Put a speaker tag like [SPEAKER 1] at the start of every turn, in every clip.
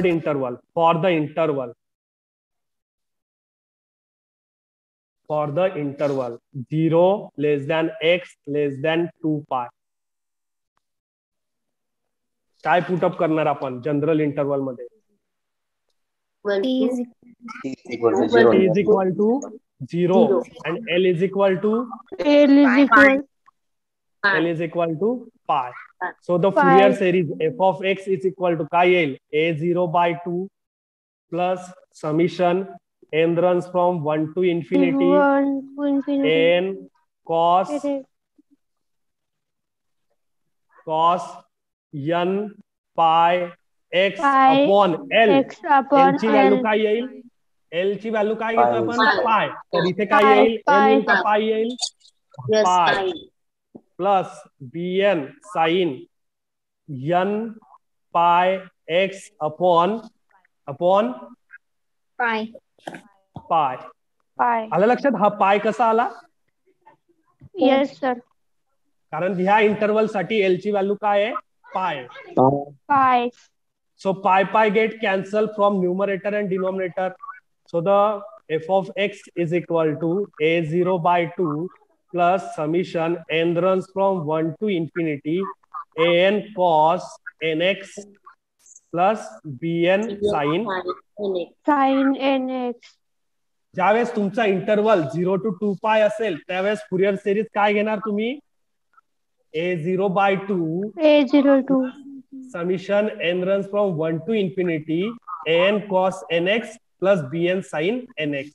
[SPEAKER 1] Third interval for the interval for the interval zero less than x less than two pi काय put up करणार आपण general interval मध्ये.
[SPEAKER 2] Is equal
[SPEAKER 1] to
[SPEAKER 2] zero
[SPEAKER 1] and L is equal
[SPEAKER 3] to
[SPEAKER 1] L is equal L is
[SPEAKER 4] equal to pi
[SPEAKER 1] L pi.
[SPEAKER 3] Pi.
[SPEAKER 1] So the
[SPEAKER 4] Pi.
[SPEAKER 1] Fourier series f of x is equal to काय येईल a0 by 2 plus summation n runs from 1 to infinity
[SPEAKER 4] one to infinity.
[SPEAKER 1] n cos cos n pi x
[SPEAKER 4] Pi
[SPEAKER 1] upon L.
[SPEAKER 4] X upon
[SPEAKER 1] L ची value
[SPEAKER 4] L.
[SPEAKER 1] काय येईल L ची value काय घेतो आपण
[SPEAKER 3] Pi.
[SPEAKER 1] पाय तर इथे काय
[SPEAKER 4] Pi.
[SPEAKER 1] येईल L
[SPEAKER 4] Pi.
[SPEAKER 1] येईल का पाय येईल
[SPEAKER 3] Yes,
[SPEAKER 1] plus bn sine n pi x upon upon
[SPEAKER 3] Pi.
[SPEAKER 1] Pi
[SPEAKER 4] Pi.
[SPEAKER 1] आलं लक्षात हा पाय कसा आला
[SPEAKER 4] Yes, sir.
[SPEAKER 1] कारण ह्या इंटरवल साठी एल ची व्हॅल्यू काय आहे पाय
[SPEAKER 4] Pi.
[SPEAKER 1] So pi pi get cancelled from numerator and denominator. So the f of x is equal to a0 by 2 plus summation n runs from 1 to infinity an cos nx plus bn sin.
[SPEAKER 4] Sin nx.
[SPEAKER 1] ज्यावेळेस तुमचा interval zero two two pi असेल त्यावेळेस Fourier series काय घेणार तुम्ही? A zero by two
[SPEAKER 4] a zero two
[SPEAKER 1] summation n runs from one to infinity n cos n x plus b n sine n x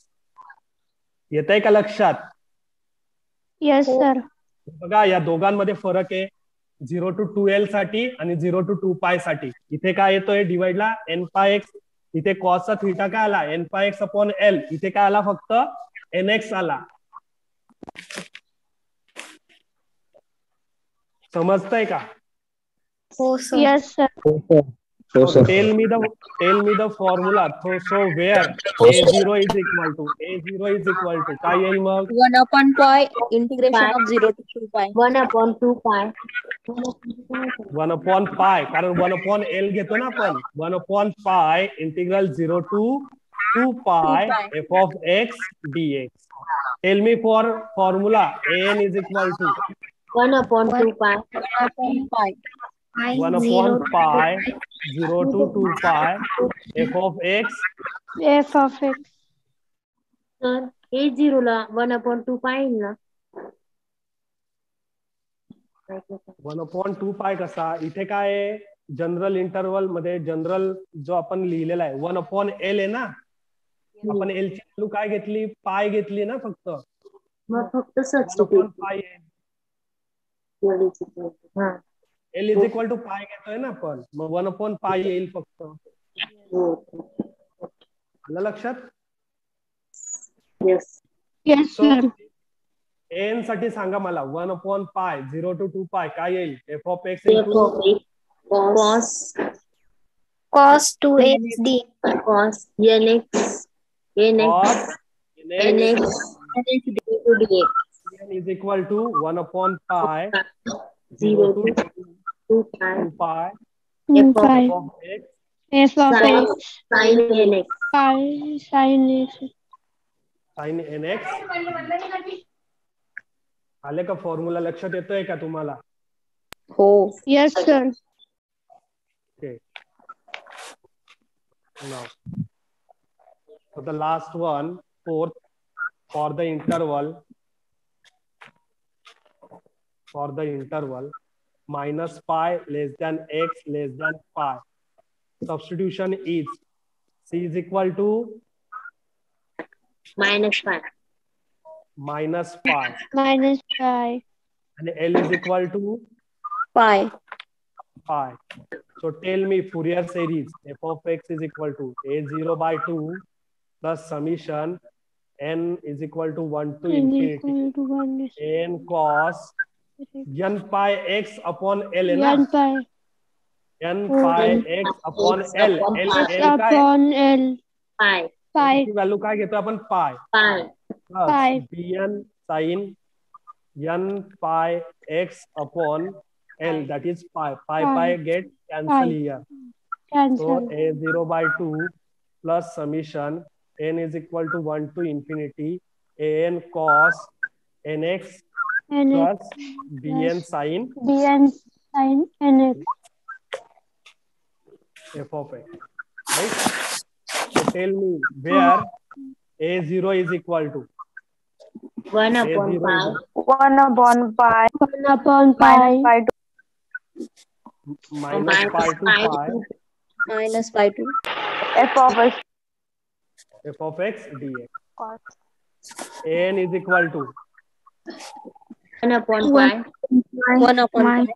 [SPEAKER 1] येत आहे का लक्षात?
[SPEAKER 4] Yes, sir.
[SPEAKER 1] बघा या दोघांमध्ये फरक आहे. झिरो टू टू एलसाठी आणि झिरो टू टू पायसाठी. इथे काय येतोय डिवाइडला? एन पाय एक्स इथे कॉसचा थिटा काय आला? N pi x upon L इथे काय आला फक्त? एन एक्स आला. समजतंय का?
[SPEAKER 3] हो sir.
[SPEAKER 2] So, sir.
[SPEAKER 1] tell me the tell me the formula so, so where
[SPEAKER 2] हो, sir.
[SPEAKER 1] a0 is equal to a0 is equal to काय येईल मग
[SPEAKER 5] One upon pi integration
[SPEAKER 3] Pi.
[SPEAKER 5] of zero to two pi.
[SPEAKER 3] One upon two pi
[SPEAKER 1] one upon pi कारण one upon L घेतो ना आपण upon pi integral zero two two pi
[SPEAKER 5] pi.
[SPEAKER 1] F of x d x tell me for formula n is equal to
[SPEAKER 3] one upon two pi
[SPEAKER 5] One upon pi.
[SPEAKER 1] One upon pi zero two two pi f of x
[SPEAKER 4] F of X.
[SPEAKER 3] तर a zero ला one upon two येईल ना
[SPEAKER 1] one upon two पाय कसा? इथे काय आहे? General interval मध्ये general जो आपण लिहिलेला आहे वन अपॉन एल आहे ना? आपण एल ची व्हॅल्यू काय घेतली? पाय घेतली ना फक्त?
[SPEAKER 3] फक्त
[SPEAKER 1] पाय
[SPEAKER 3] हा.
[SPEAKER 1] L is equal to pi घेतोय ना आपण मग वन अपॉन पाय येईल फक्त।
[SPEAKER 3] हो
[SPEAKER 1] आलं लक्षात
[SPEAKER 3] येस.
[SPEAKER 1] एन साठी सांगा मला. One upon pi zero two two pi काय येईल? F of x
[SPEAKER 3] x cos
[SPEAKER 4] Cos. 2XD.
[SPEAKER 3] Cos n x n x n x d x
[SPEAKER 1] is equal to one upon pi
[SPEAKER 3] zero two
[SPEAKER 1] two
[SPEAKER 3] two pi
[SPEAKER 1] two
[SPEAKER 4] Two
[SPEAKER 3] F of
[SPEAKER 4] pi.
[SPEAKER 1] F of x
[SPEAKER 4] F of
[SPEAKER 3] Sin.
[SPEAKER 4] X.
[SPEAKER 3] Sine n
[SPEAKER 4] Pi. Sin X.
[SPEAKER 1] Sine n आले का formula लक्षात येतोय का तुम्हाला
[SPEAKER 5] हो
[SPEAKER 4] Yes, sir.
[SPEAKER 1] Okay. Now, for the last one, fourth, for the interval, for the interval, minus pi less than x less than pi. Substitution is c is equal to
[SPEAKER 3] minus pi.
[SPEAKER 1] Minus pi.
[SPEAKER 4] Minus pi.
[SPEAKER 1] And L is equal to
[SPEAKER 5] pi.
[SPEAKER 1] Pi. So tell me Fourier series f of x is equal to a0 by 2 plus summation n is equal to 1 to infinity n cos n pi x upon l है ना
[SPEAKER 4] one pi.
[SPEAKER 1] n pi x upon
[SPEAKER 3] X
[SPEAKER 1] l
[SPEAKER 3] upon
[SPEAKER 1] l
[SPEAKER 4] X
[SPEAKER 1] l काय
[SPEAKER 4] upon L.
[SPEAKER 3] Pi
[SPEAKER 4] Pi.
[SPEAKER 1] Value काय घेतो आपण pi
[SPEAKER 3] pi
[SPEAKER 1] plus
[SPEAKER 4] Pi.
[SPEAKER 1] bn sin n pi x upon l that is pi pi
[SPEAKER 4] Pi.
[SPEAKER 1] pi get cancel
[SPEAKER 4] Pi.
[SPEAKER 1] here So
[SPEAKER 4] cancel.
[SPEAKER 1] a zero by two plus summation n is equal to one plus bn sin
[SPEAKER 4] bn sin nx.
[SPEAKER 1] f of x. Right? So tell me where a zero is equal to
[SPEAKER 3] One
[SPEAKER 1] a
[SPEAKER 3] upon pi.
[SPEAKER 1] is
[SPEAKER 5] One upon pi.
[SPEAKER 4] One upon pi.
[SPEAKER 5] Minus pi to
[SPEAKER 1] minus pi to pi
[SPEAKER 5] minus pi to f of x
[SPEAKER 1] f of x dx. n is equal to
[SPEAKER 3] One upon pi.
[SPEAKER 5] one upon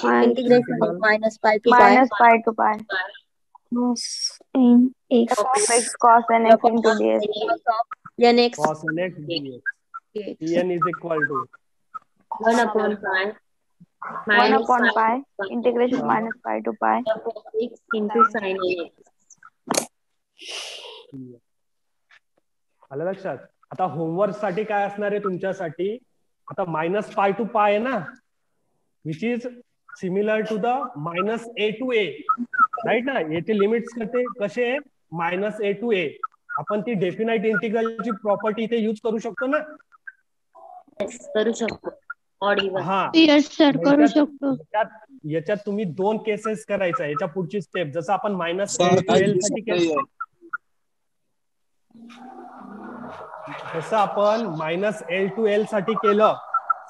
[SPEAKER 5] pi. Integration of minus pi to pi.
[SPEAKER 6] minus pi to pi.
[SPEAKER 5] Cos n x.
[SPEAKER 6] X cos nx into dx.
[SPEAKER 5] N x.
[SPEAKER 1] cos nx dx. n is equal to
[SPEAKER 3] One upon pi.
[SPEAKER 6] 1
[SPEAKER 3] Minus
[SPEAKER 6] upon pi.
[SPEAKER 3] pi.
[SPEAKER 6] Integration minus pi to pi.
[SPEAKER 3] X into sin nx.
[SPEAKER 1] आलं लक्षात आता homework साठी काय असणार आहे तुमच्यासाठी आता minus pi two pi आहे ना which is similar to the minus a two a right ना? येथे लिमिट्स कसे कसे मायनस ए टू ए आपण ती डेफिनाईट इंटिग्रलची प्रॉपर्टी इथे युज करू शकतो ना?
[SPEAKER 3] करू शकतो.
[SPEAKER 1] हा.
[SPEAKER 4] Sir. करू शकतो.
[SPEAKER 1] याच्यात याच्यात तुम्ही दोन केसेस करायचा याच्या पुढची स्टेप जसं आपण मायनस एलसाठी केलं. जसं आपण मायनस एल टू एलसाठी केलं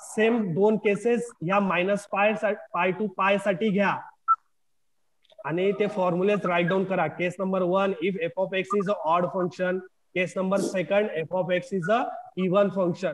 [SPEAKER 1] सेम दोन केसेस ह्या मायनस पाय पाय टू पायसाठी घ्या. आणि ते फॉर्म्युलेस राईट डाऊन करा. Case number one if f of x is a odd function case number second f of x is a even function